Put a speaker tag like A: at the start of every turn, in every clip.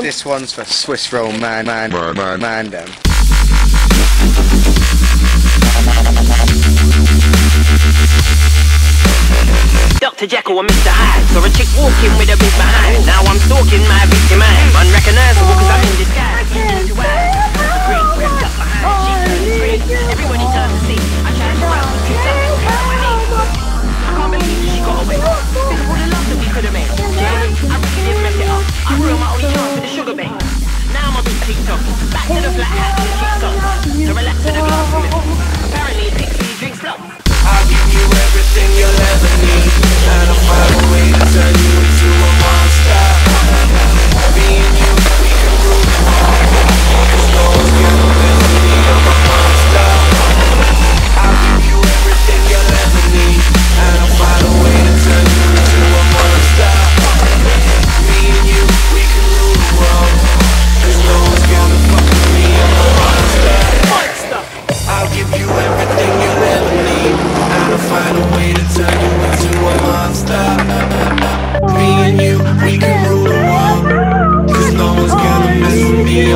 A: This one's for Swiss roll man, man, man, man, man them.
B: Dr. Jekyll and Mr. Hyde Saw a chick walking with a big behind Now I'm stalking my victim the sugar bait Now I'm on big TikTok. Back to the flat hat the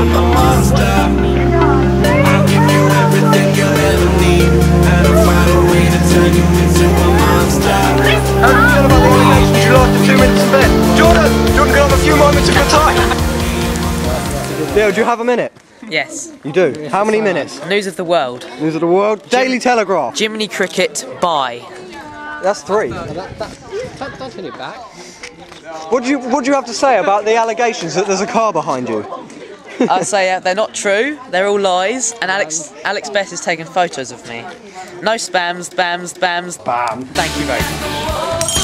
C: I'm a monster I'll give you everything you'll ever need And I'll find a way to turn you into a monster
D: How do you feel about the allegations you lost two minutes in bed? Jordan, Jordan can have a few moments of your time. Leo, do you have a minute?
E: Yes.
D: You do. How many minutes?
E: News of the world.
D: News of the world. Daily Telegraph.
E: Jiminy Cricket, bye.
D: That's three.
F: Don't turn it back.
D: What do you What do you have to say about the allegations that there's a car behind you?
E: I say uh, they're not true. They're all lies. And Alex Alex Best has taken photos of me. No spams, bams, bams.
D: Bam.
E: Thank you very much.